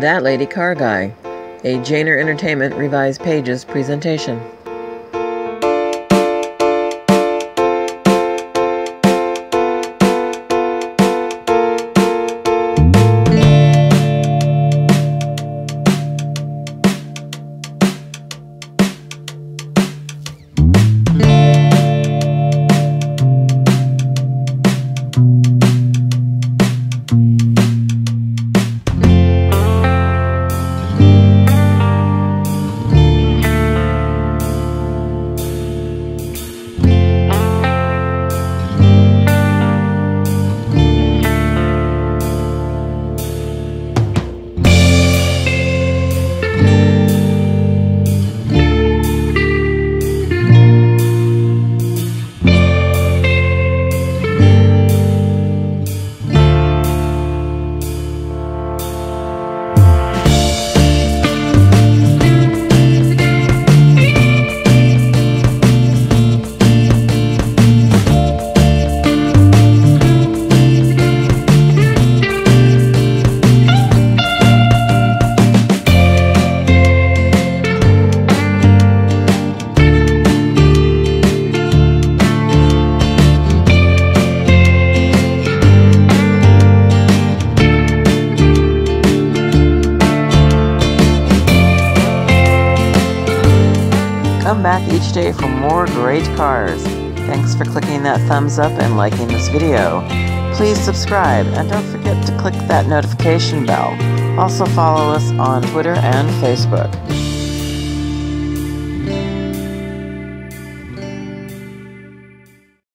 That Lady Car Guy, a Jaynor Entertainment revised pages presentation. Come back each day for more great cars. Thanks for clicking that thumbs up and liking this video. Please subscribe and don't forget to click that notification bell. Also follow us on Twitter and Facebook.